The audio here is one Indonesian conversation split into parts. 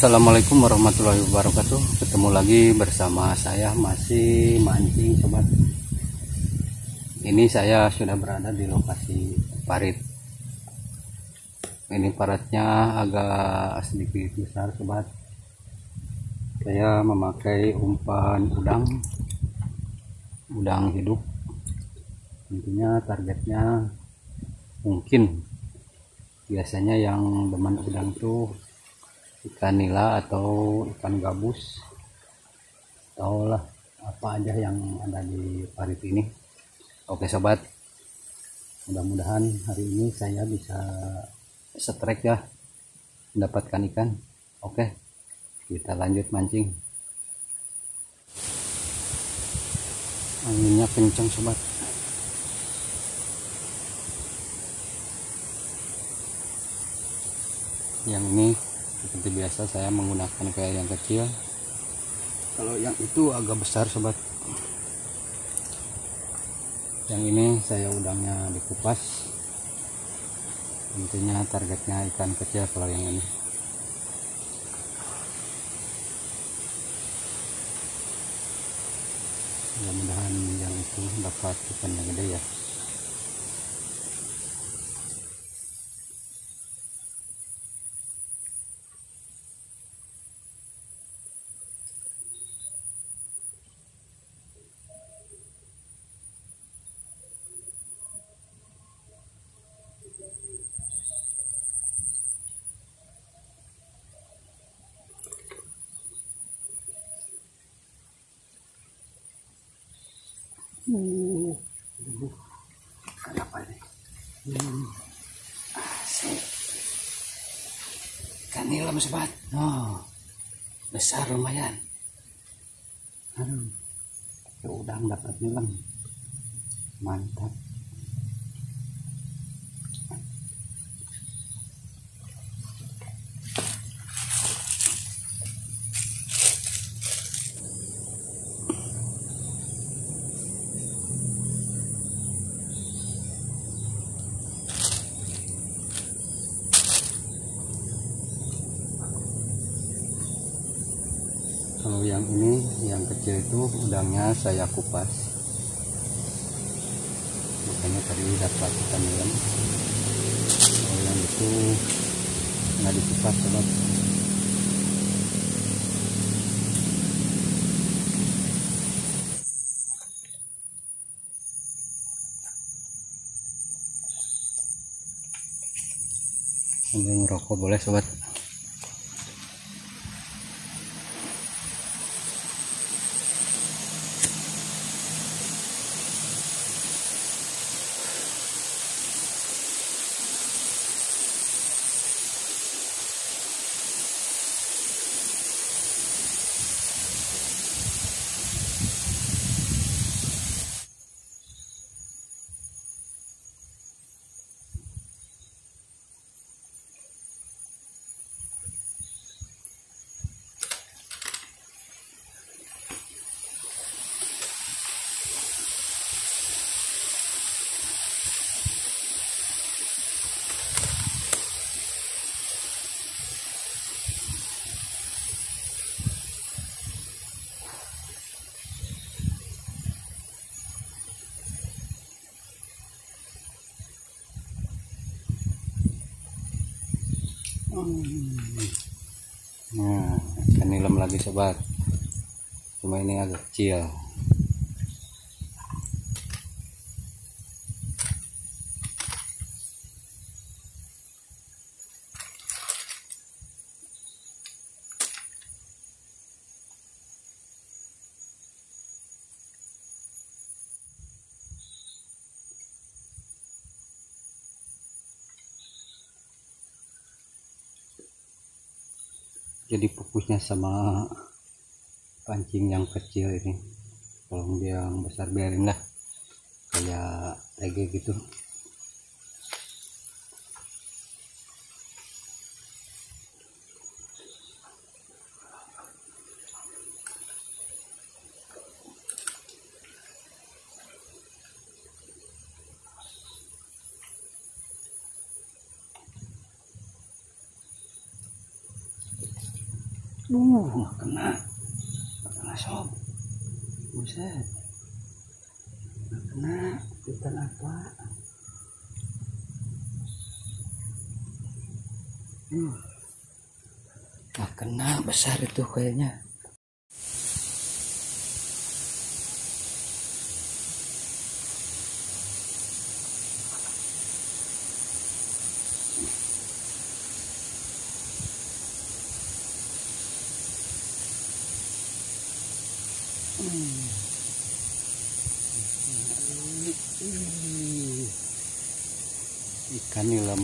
Assalamualaikum warahmatullahi wabarakatuh. Ketemu lagi bersama saya masih mancing sobat. Ini saya sudah berada di lokasi parit. Ini paratnya agak sedikit besar sobat. Saya memakai umpan udang. Udang hidup. Tentunya targetnya mungkin. Biasanya yang demen udang tuh ikan nila atau ikan gabus. Lah apa aja yang ada di parit ini. Oke sobat. Mudah-mudahan hari ini saya bisa setrek ya mendapatkan ikan. Oke kita lanjut mancing. Anginnya kencang sobat. Yang ini seperti biasa saya menggunakan kayak yang kecil. Kalau yang itu agak besar sobat. Yang ini saya udangnya dikupas. Intinya targetnya ikan kecil kalau yang ini. Mudah-mudahan yang itu dapat ikan yang gede ya Uh. Ikan sobat. Oh, besar lumayan. Aduh, udang dapat nilam. Mantap. Ini yang kecil itu udangnya saya kupas. Makanya tadi dapat ikan nilam kalau yang itu nggak dikupas sobat sambil ngerokok boleh sobat Nah, ikan nilam lagi sobat. Cuma ini agak kecil. Jadi fokusnya sama pancing yang kecil ini. Kalau yang besar biarin lah. Kayak lege gitu Duh, nggak kena. Nggak kena sob. Buset. Nggak kena. Ikan apa? Hmm. Nggak kena. Besar itu kayaknya. Ikan nilam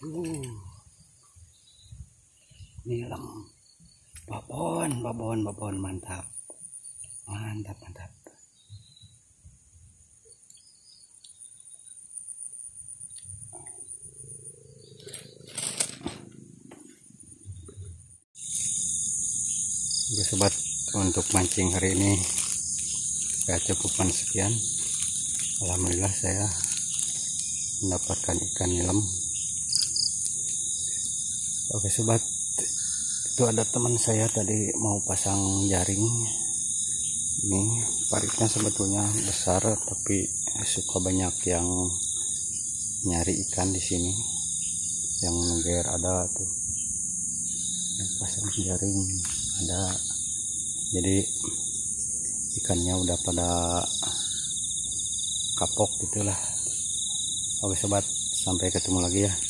Uh. Nilam. Babon, babon, babon mantap. Mantap, mantap. Oke sobat, untuk mancing hari ini saya cukupkan sekian. Alhamdulillah saya mendapatkan ikan nilam oke sobat. Itu ada teman saya tadi mau pasang jaring. Ini paritnya sebetulnya besar tapi suka banyak yang nyari ikan di sini. Yang ngeger ada tuh. Yang pasang jaring ada. Jadi ikannya udah pada kapok gitulah. Oke sobat, sampai ketemu lagi ya.